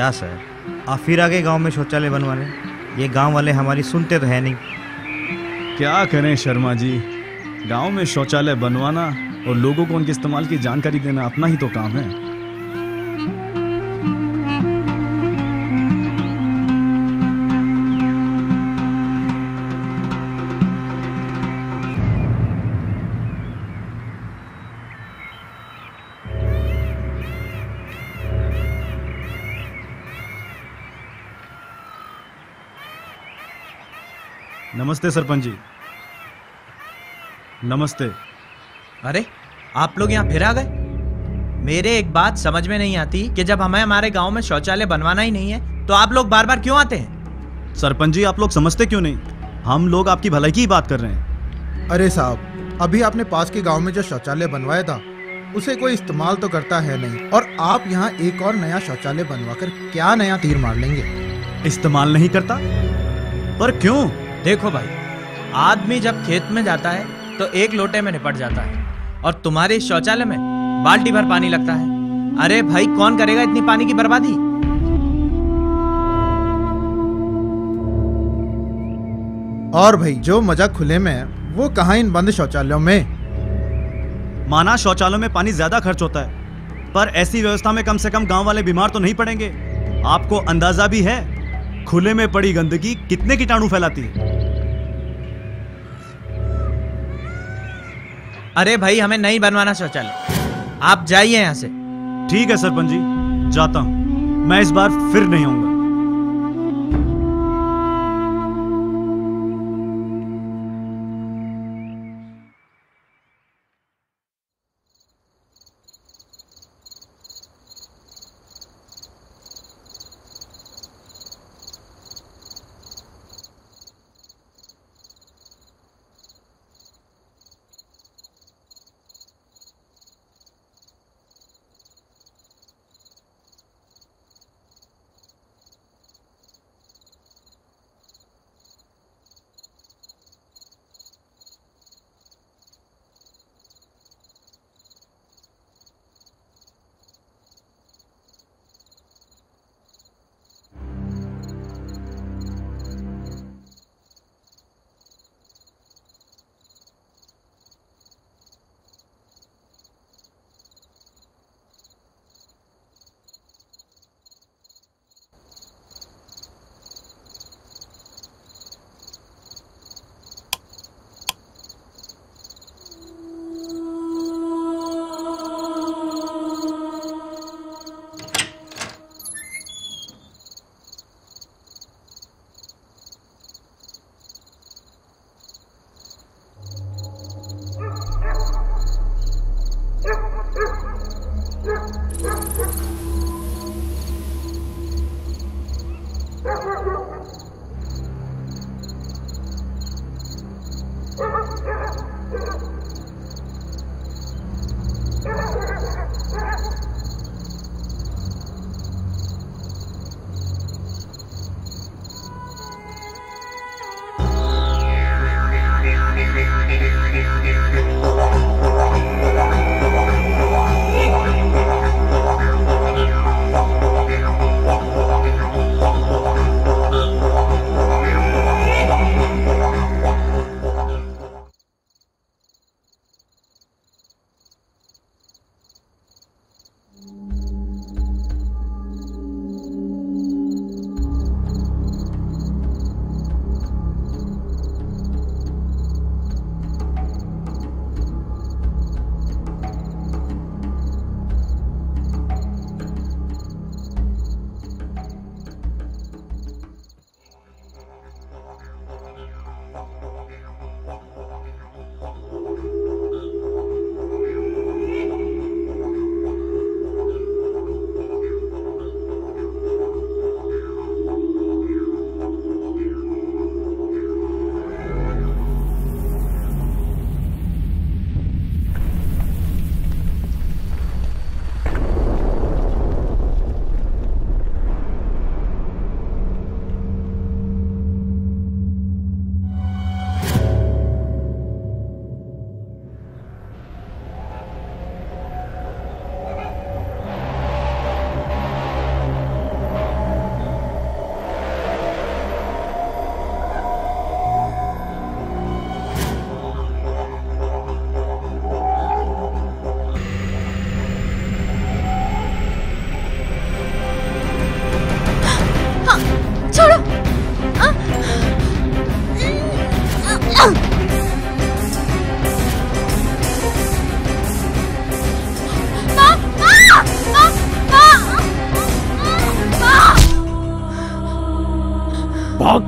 क्या सर आप फिर आगे गाँव में शौचालय बनवा लें ये गाँव वाले हमारी सुनते तो है नहीं। क्या करें शर्मा जी? गाँव में शौचालय बनवाना और लोगों को उनके इस्तेमाल की जानकारी देना अपना ही तो काम है। नमस्ते सरपंच जी। नमस्ते। अरे आप लोग यहाँ फिर आ गए? मेरे एक बात समझ में नहीं आती कि जब हमें हमारे गाँव में शौचालय बनवाना ही नहीं है तो आप लोग बार बार क्यों आते हैं? सरपंच जी आप लोग समझते क्यों नहीं? हम लोग आपकी भलाई की ही बात कर रहे हैं। अरे साहब अभी आपने पास के गाँव में जो शौचालय बनवाया था उसे कोई इस्तेमाल तो करता है नहीं और आप यहाँ एक और नया शौचालय बनवाकर क्या नया तीर मार लेंगे? इस्तेमाल नहीं करता? पर क्यों? देखो भाई आदमी जब खेत में जाता है तो एक लोटे में निपट जाता है और तुम्हारे शौचालय में बाल्टी भर पानी लगता है। अरे भाई कौन करेगा इतनी पानी की बर्बादी? और भाई जो मज़ा खुले में है वो कहा इन बंद शौचालयों में? माना शौचालयों में पानी ज़्यादा खर्च होता है पर ऐसी व्यवस्था में कम से कम गाँव वाले बीमार तो नहीं पड़ेंगे। आपको अंदाज़ा भी है खुले में पड़ी गंदगी कितने कीटाणु फैलाती है। अरे भाई, हमें नहीं बनवाना शौचालय आप जाइए यहाँ से। ठीक है, सरपंच जी, जाता हूँ। मैं इस बार फिर नहीं आऊँगा।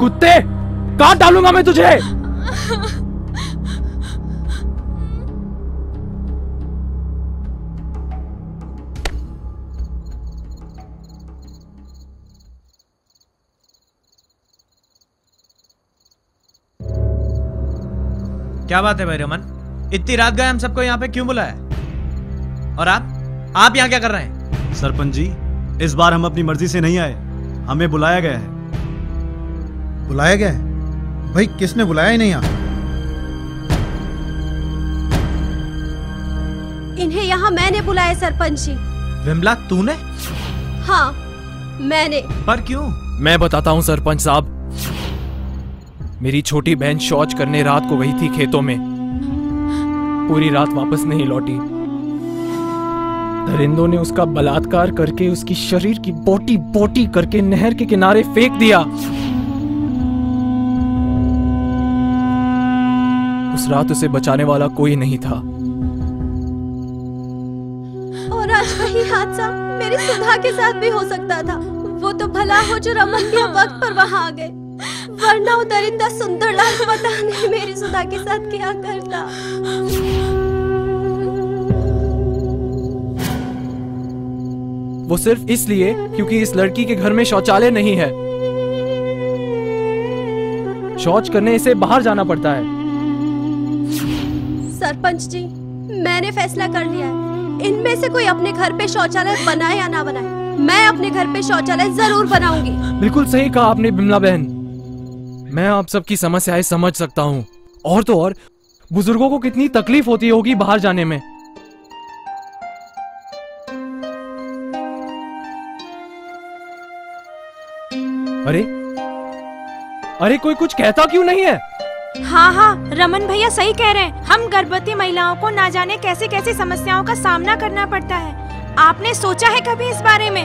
कुत्ते काट डालूँगा मैं तुझे। क्या बात है भाई रमन? इतनी रात गए हम सबको यहाँ पे क्यों बुलाया और आप? आप यहाँ क्या कर रहे हैं? सरपंच जी इस बार हम अपनी मर्ज़ी से नहीं आए। हमें बुलाया गया है। बुलाया गया है? भाई किसने बुलाया ही नहीं यहाँ? इन्हें यहाँ मैंने बुलाया सरपंच। जी विमला तूने? हाँ मैंने। पर क्यों? मैं बताता हूँ सरपंच साहब। मेरी छोटी बहन शौच करने रात को गई थी खेतों में। पूरी रात वापस नहीं लौटी। दरिंदों ने उसका बलात्कार करके उसकी शरीर की बोटी बोटी करके नहर के किनारे फेंक दिया। उस रात उसे बचाने वाला कोई नहीं था। और आज वही हादसा मेरी सुधा के साथ भी हो सकता था। वो तो भला हो जो रमन भी वक्त पर वहाँ आ गए। वरना वो दरिंदा सुंदरलाल पता नहीं मेरी सुधा के साथ क्या करता। वो सिर्फ़ इसलिए क्योंकि इस लड़की के घर में शौचालय नहीं है। शौच करने इसे बाहर जाना पड़ता है। सरपंच जी, मैंने फैसला कर लिया है। इनमें से कोई अपने घर पे शौचालय बनाए या ना बनाए, मैं अपने घर पे शौचालय ज़रूर बनाऊँगी। बिल्कुल सही कहा आपने, बिमला बहन। मैं आप सबकी समस्याएँ समझ सकता हूँ। और तो और, बुज़ुर्गों को कितनी तकलीफ़ होती होगी बाहर जाने में। अरे अरे कोई कुछ कहता क्यों नहीं है? हाँ हाँ रमन भैया सही कह रहे हैं। हम गर्भवती महिलाओं को ना जाने कैसी कैसी समस्याओं का सामना करना पड़ता है। आपने सोचा है कभी इस बारे में?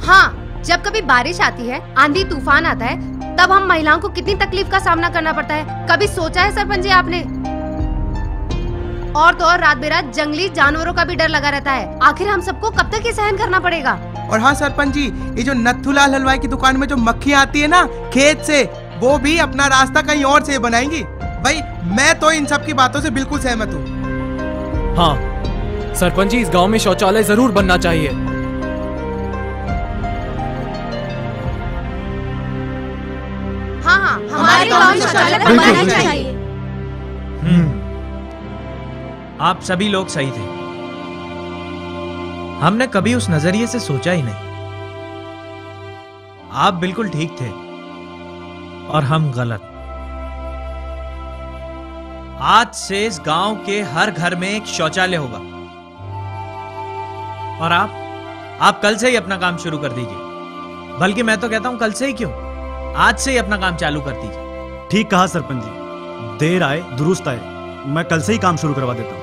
हाँ जब कभी बारिश आती है आंधी तूफ़ान आता है तब हम महिलाओं को कितनी तकलीफ़ का सामना करना पड़ता है? कभी सोचा है सरपंच जी आपने? और तो और रात बेरात जंगली जानवरों का भी डर लगा रहता है। आखिर हम सबको कब तक ये सहन करना पड़ेगा? और हाँ सरपंच जी ये जो नथुलाल हलवाई की दुकान में जो मक्खियाँ आती है ना खेत से वो भी अपना रास्ता कहीं और से बनाएँगी। भाई मैं तो इन सब की बातों से बिल्कुल सहमत हूँ। हाँ सरपंच जी इस गाँव में शौचालय ज़रूर बनना चाहिए। हाँ हाँ हमारे गाँव में शौचालय बिल्कुल, चाहिए। आप सभी लोग सही थे। हमने कभी उस नज़रिए से सोचा ही नहीं। आप बिल्कुल ठीक थे। और हम गलत। आज से इस गाँव के हर घर में एक शौचालय होगा। और आप आप कल से ही अपना काम शुरू कर दीजिए। बल्कि मैं तो कहता हूँ, कल से ही क्यों? आज से ही अपना काम चालू कर दीजिए। ठीक कहा सरपंच जी। देर आए, दुरुस्त आए। मैं कल से ही काम शुरू करवा देता हूँ।